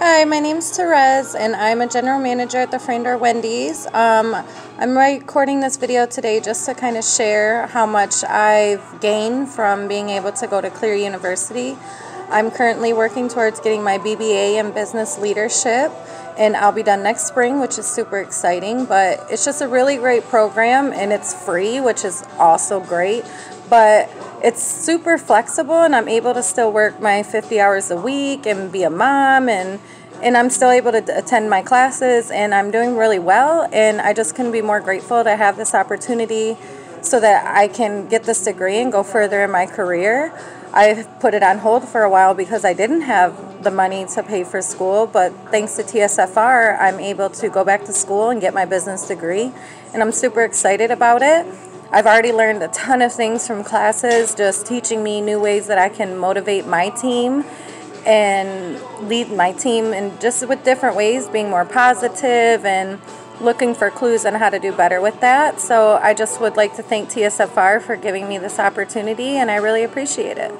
Hi, my name's Terez, and I'm a general manager at the Friend or Wendy's. Um, I'm recording this video today just to kind of share how much I've gained from being able to go to Cleary University. I'm currently working towards getting my BBA in business leadership, and I'll be done next spring, which is super exciting. But it's just a really great program, and it's free, which is also great. But it's super flexible and I'm able to still work my 50 hours a week and be a mom and and I'm still able to attend my classes and I'm doing really well and I just couldn't be more grateful to have this opportunity so that I can get this degree and go further in my career. I've put it on hold for a while because I didn't have the money to pay for school, but thanks to TSFR, I'm able to go back to school and get my business degree and I'm super excited about it. I've already learned a ton of things from classes, just teaching me new ways that I can motivate my team and lead my team and just with different ways, being more positive and looking for clues on how to do better with that. So I just would like to thank TSFR for giving me this opportunity and I really appreciate it.